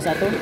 21?